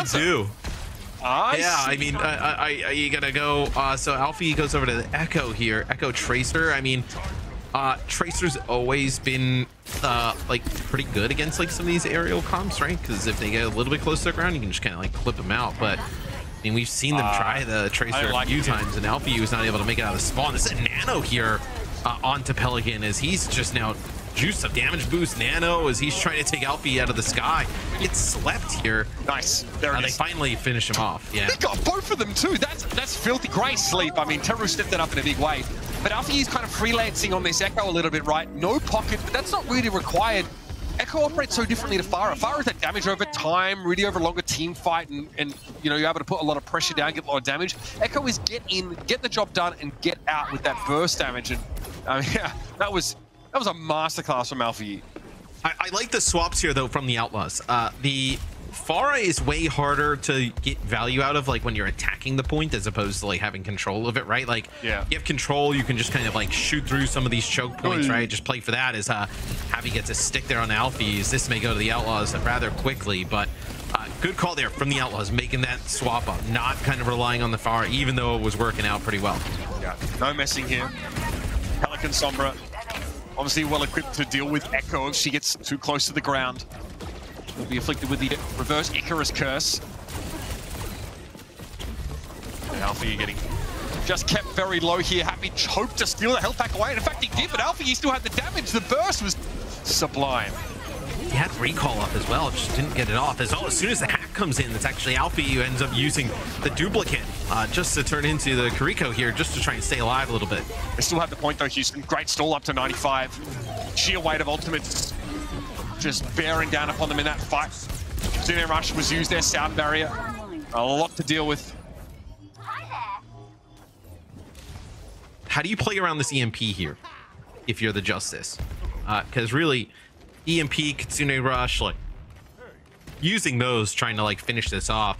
answer. do. I yeah. I mean, uh, I, I, you gotta go. Uh, so Alfie goes over to the Echo here. Echo Tracer. I mean, uh, Tracer's always been uh, like pretty good against like some of these aerial comps, right? Because if they get a little bit close to the ground, you can just kind of like clip them out. But I mean, we've seen them Uh, try the Tracer like a few times, and Alfie was not able to make it out of the spawn. This is a Nano here uh, onto Pelican as he's just now juice of damage boost Nano as he's trying to take Alfie out of the sky. Gets slept here. nice. There Uh, they finally finish him off. Yeah. He got both of them too. That's that's filthy. Great sleep. I mean, Teru stepped it up in a big way. But Alfie is kind of freelancing on this Echo a little bit, right? No pocket, but that's not really required. Echo operates so differently to Pharah. Pharah is that damage over time, really over a longer team fight, and, and you know, you're able to put a lot of pressure down, get a lot of damage. Echo is get in, get the job done, and get out with that burst damage. And I mean, yeah, that was that was a masterclass from Alfie. I, I like the swaps here though from the Outlaws. Uh, the Pharah is way harder to get value out of like when you're attacking the point as opposed to like having control of it, right? Like Yeah. you have control, you can just kind of like shoot through some of these choke points, right? Just play for that as uh Javi gets a stick there on the Alfies. This may go to the Outlaws rather quickly, but uh, good call there from the Outlaws, making that swap up, not kind of relying on the Pharah, even though it was working out pretty well. Yeah, no messing here. Pelican Sombra, obviously well equipped to deal with Echo if she gets too close to the ground. Will be afflicted with the reverse Icarus curse. And Alfie getting just kept very low here. Happy hoped to steal the health pack away. And in fact, he did, but Alfie he still had the damage. The burst was sublime. He had recall up as well, just didn't get it off. As, oh, as soon as the hack comes in, it's actually Alfie who ends up using the duplicate uh, just to turn into the Kiriko here, just to try and stay alive a little bit. They still have the point though, Houston. Great stall up to 95. Sheer weight of ultimates just bearing down upon them in that fight. Kitsune Rush was used there, sound barrier. A lot to deal with. How do you play around this EMP here if you're the Justice? Because really, EMP, Kitsune Rush, like using those, trying to like finish this off.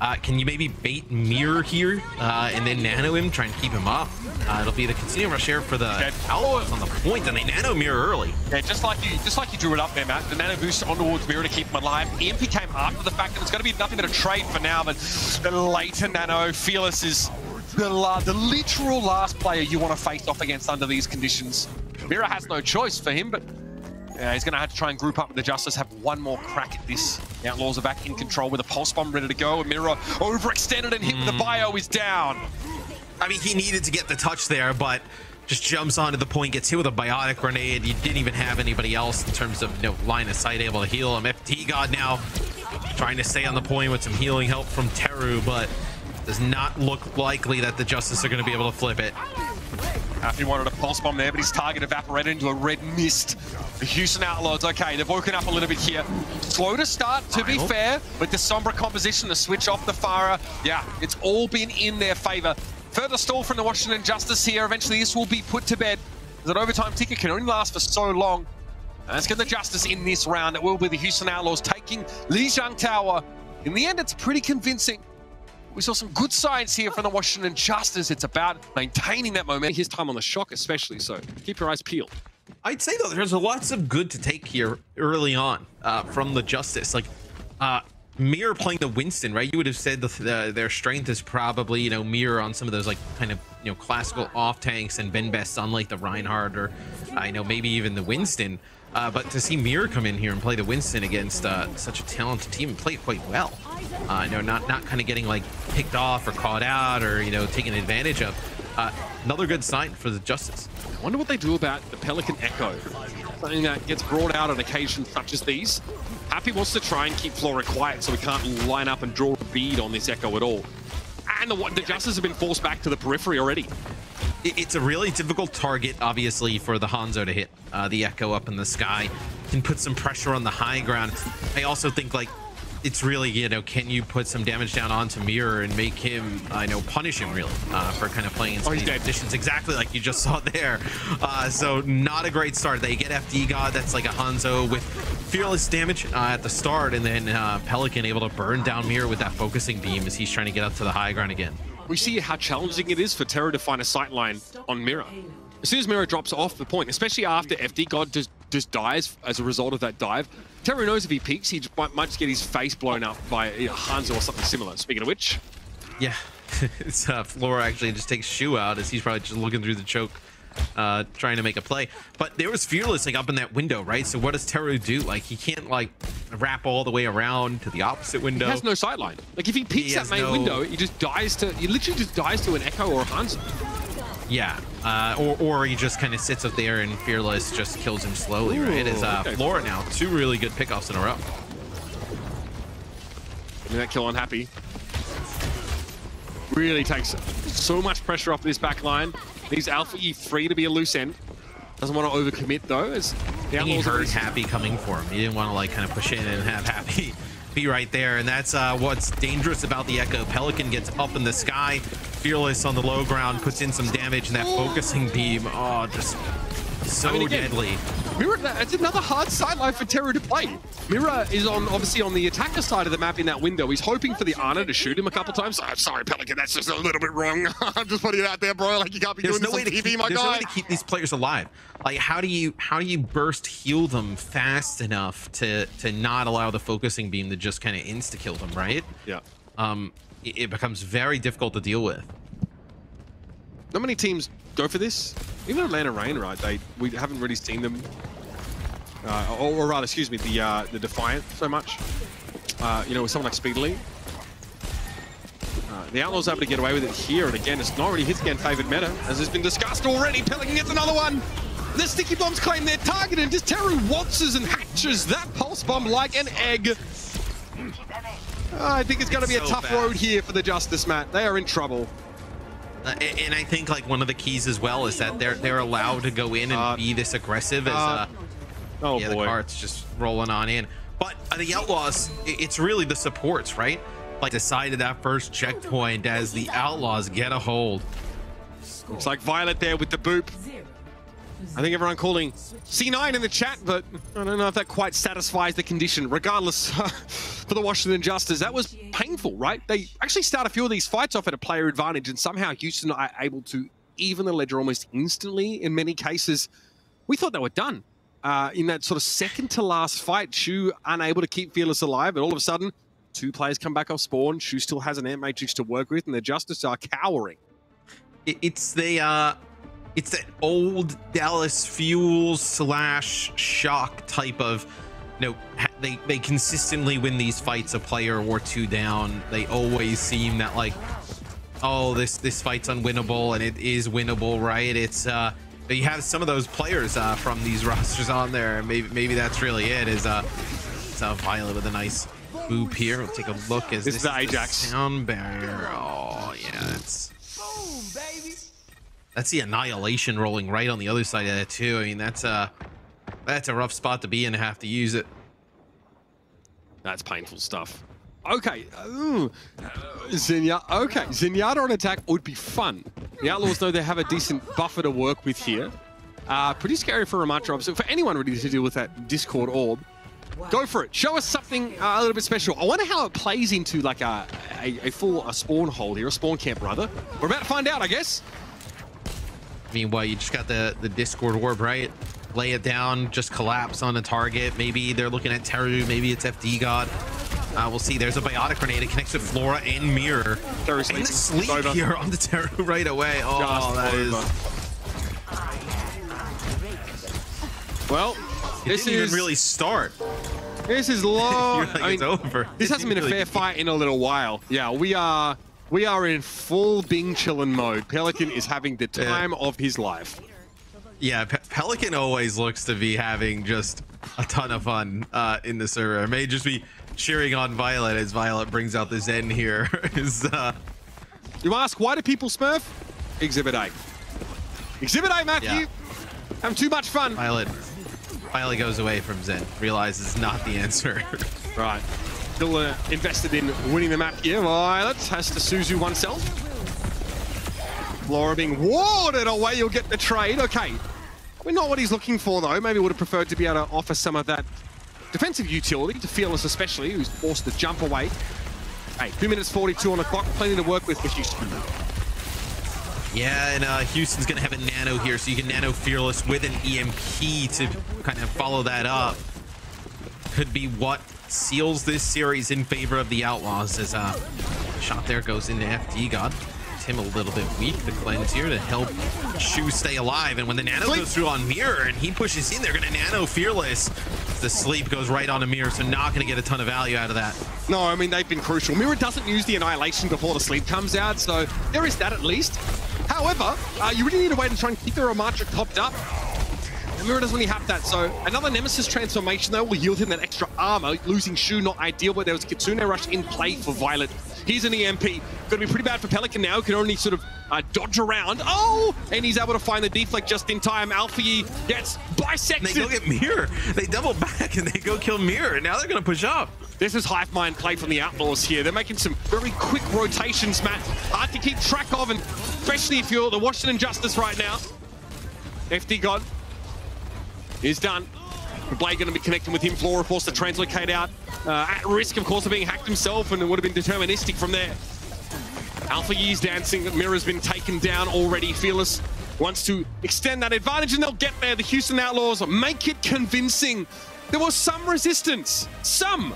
Uh, can you maybe bait Mirror here uh, and then nano him, try and keep him up? Uh, it'll be the Kitsune Rush here for the Okay. On the point, and they nano Mirror early. Yeah, just like you just like you drew it up there, Matt. The nano boost on towards Mirror to keep him alive. EMP came after the fact that it's going to be nothing but a trade for now, but the later nano, Fearless is the, la the literal last player you want to face off against under these conditions. Mirror has no choice for him, but yeah, he's going to have to try and group up with the Justice, have one more crack at this. The Outlaws are back in control with a Pulse Bomb ready to go. And Mirror overextended and hit with the hmm. bio is down. I mean, he needed to get the touch there, but just jumps onto the point, gets hit with a biotic grenade. You didn't even have anybody else in terms of you know, line of sight able to heal him. FD God now trying to stay on the point with some healing help from Teru, but does not look likely that the Justice are going to be able to flip it. After he wanted a pulse bomb there, but his target evaporated into a red mist. The Houston Outlaws, okay, they've woken up a little bit here. Slow to start, to be fair, but the Sombra composition, the switch off the Pharah, yeah, it's all been in their favor. Further stall from the Washington Justice here. Eventually, this will be put to bed. That overtime ticket can only last for so long. And let's get the Justice in this round. It will be the Houston Outlaws taking Lijiang Tower. In the end, it's pretty convincing. We saw some good signs here from the Washington Justice. It's about maintaining that momentum. His time on the shock, especially. So keep your eyes peeled. I'd say though, there's a lots of good to take here early on uh, from the Justice. Like uh, Mirror playing the Winston, right? You would have said the, the, their strength is probably you know Mirror on some of those like kind of you know classical off tanks and Ben Best on like the Reinhardt or I know maybe even the Winston. Uh, but to see Mirror come in here and play the Winston against uh, such a talented team and play it quite well, uh, you know, not not kind of getting like picked off or caught out or you know taken advantage of. Uh, another good sign for the Justice. I wonder what they do about the Pelican Echo. Something that gets brought out on occasions such as these. Happy wants to try and keep Flora quiet so we can't line up and draw a bead on this Echo at all. And the, the Justice have been forced back to the periphery already. It's a really difficult target, obviously, for the Hanzo to hit. Uh, the Echo up in the sky can put some pressure on the high ground. I also think, like, it's really, you know, can you put some damage down onto Mirror and make him, I know, punish him, really, uh, for kind of playing in some Oh, of he's these dead. conditions, exactly like you just saw there. Uh, so, not a great start. They get FD God, that's like a Hanzo with fearless damage uh, at the start, and then uh, Pelican able to burn down Mirror with that focusing beam as he's trying to get up to the high ground again. We see how challenging it is for Teru to find a sight line on Mirror. As soon as Mirror drops off the point, especially after FD God just dies as a result of that dive. Teru knows if he peeks, he might, might just get his face blown up by you know, Hanzo or something similar. Speaking of which, Yeah, it's uh, Flora actually just takes Shu out as he's probably just looking through the choke, uh, trying to make a play. But there was Fearless like up in that window, right? So what does Teru do? Like he can't like wrap all the way around to the opposite window. he has no sideline. Like if he peeks He that main no- window, he just dies to, he literally just dies to an Echo or a Hanzo. Yeah, uh, or or he just kind of sits up there and Fearless just kills him slowly, right? As uh, okay. Flora now two really good pickoffs in a row. I mean, that kill unhappy. Really takes so much pressure off this back line. Needs Alpha E free to be a loose end. Doesn't want to overcommit though, as the he heard Happy coming for him. He didn't want to like kind of push in and have Happy be right there. And that's uh, what's dangerous about the Echo. Pelican gets up in the sky. Fearless on the low ground puts in some damage. And that focusing beam, oh, just so I mean, again, deadly. Mirror, it's another hard sideline for Teru to play. Mirror is on obviously on the attacker side of the map in that window. He's hoping for the Ana to shoot him a couple times. I'm sorry, Pelican, that's just a little bit wrong. I'm just putting it out there, bro. Like you can't be There's doing no way this to TV, keep, my there's no way to keep these players alive. Like how do you how do you burst heal them fast enough to to not allow the focusing beam to just kind of insta kill them, right? yeah. Um, it, becomes very difficult to deal with. Not many teams go for this. Even Atlanta Reign, right? They we haven't really seen them, uh, or, or rather, excuse me, the uh, the Defiant so much. Uh, you know, with someone like Speedily. Uh, the Outlaws able to get away with it here, and again, it's not really his again favored meta, as has been discussed already. Pelican gets another one. The sticky bombs claim their target, and just Teru waltzes and hatches that pulse bomb like an egg. I think it's going to be a tough fast. road here for the Justice, Matt. They are in trouble. Uh, and I think like one of the keys as well is that they're they're allowed to go in and Uh, be this aggressive as uh, uh, Oh yeah boy. the cart's just rolling on in. But uh, the Outlaws, it's really the supports, right? Like decided that first checkpoint as the Outlaws get a hold. Looks like Violet there with the boop. I think everyone calling C9 in the chat, but I don't know if that quite satisfies the condition. Regardless, for the Washington Justice, that was painful, right? They actually start a few of these fights off at a player advantage, and somehow Houston are able to even the ledger almost instantly in many cases. We thought they were done. Uh, in that sort of second to last fight, Shu unable to keep Fearless alive, and all of a sudden, two players come back off spawn. Shu still has an ant matrix to work with, and the Justice are cowering. It's the uh, it's that old Dallas Fuel slash Shock type of. You know, they they consistently win these fights a player or two down. They always seem that like, oh, this this fight's unwinnable, and it is winnable, right? It's uh, you have some of those players uh, from these rosters on there, maybe maybe that's really it. Is uh, it's uh, Violet with a nice boop here. We'll take a look as This this is the Ajax. sound barrier. Oh yeah, that's. That's the annihilation rolling right on the other side of that too. I mean, that's a that's a rough spot to be in to have to use it. That's painful stuff. Okay. Ooh. Zinya. Okay. Zenyatta on attack would be fun. The Outlaws, know they have a decent buffer to work with here. Uh, pretty scary for Ramattra. So for anyone ready to deal with that Discord orb, go for it. Show us something uh, a little bit special. I wonder how it plays into like a, a, a full a spawn hole here, a spawn camp rather. We're about to find out, I guess. I mean, what you just got the the Discord orb, right? Lay it down, just collapse on a target. Maybe they're looking at Teru, maybe it's FD God. Uh, we'll see. There's a biotic grenade. It connects with Flora and Mirror. Teru And the sleep Over. here on the Teru right away. Oh, Just that is. over. Well, It this didn't is even really start. this is long. Like, I it's mean, over. This It hasn't been a fair fight in a little while. Yeah, we are we are in full Bing chillin' mode. Pelican is having the time of his life. Yeah, Pe- Pelican always looks to be having just a ton of fun uh, in the server. It may just be cheering on Violet as Violet brings out the Zen here. is uh, You ask why do people smurf? Exhibit A. Exhibit A, Matthew. Yeah. Having too much fun. Violet. Violet goes away from Zen, realizes not the answer. Right. Still uh, invested in winning the map here. Violet has to Suzu oneself. Flora being warded away. You'll get the trade. Okay. We're not what he's looking for, though. Maybe would have preferred to be able to offer some of that defensive utility to Fearless, especially, who's forced to jump away. Hey, 2 minutes 42 on the clock. Plenty to work with for Houston. Yeah, and uh, Houston's going to have a nano here, so you can nano Fearless with an EMP to kind of follow that up. Could be what seals this series in favor of the Outlaws as uh, shot there goes into FD God. Him a little bit weak, the cleanse here to help Shu stay alive. And when the nano goes through on Mirror and he pushes in, they're going to nano Fearless. The sleep goes right on a Mirror, so not going to get a ton of value out of that. No, I mean, they've been crucial. Mirror doesn't use the Annihilation before the sleep comes out, so there is that at least. However, uh, you really need a way to try and keep the Ramattra topped up. And Mirror doesn't really have that, so another Nemesis transformation, though, will yield him that extra armor. Losing Shu, not ideal, but there was a Kitsune Rush in play for Violet. Here's an EMP. Going to be pretty bad for Pelican now. Can only sort of uh, dodge around. Oh! And he's able to find the deflect just in time. Alfie gets bisected. They go get Mirror. They double back and they go kill Mirror. Now they're going to push up. This is Hive Mind play from the Outlaws here. They're making some very quick rotations, Matt. Hard to keep track of, and especially if you're the Washington Justice right now. FD God is done. Blade going to be connecting with him. Flora forced to translocate out. Uh, at risk, of course, of being hacked himself, and it would have been deterministic from there. Alfie's dancing. Mirror's been taken down already. Fearless wants to extend that advantage, and they'll get there. The Houston Outlaws make it convincing. There was some resistance. Some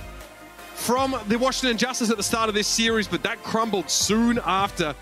from the Washington Justice at the start of this series, but that crumbled soon after